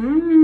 Mm.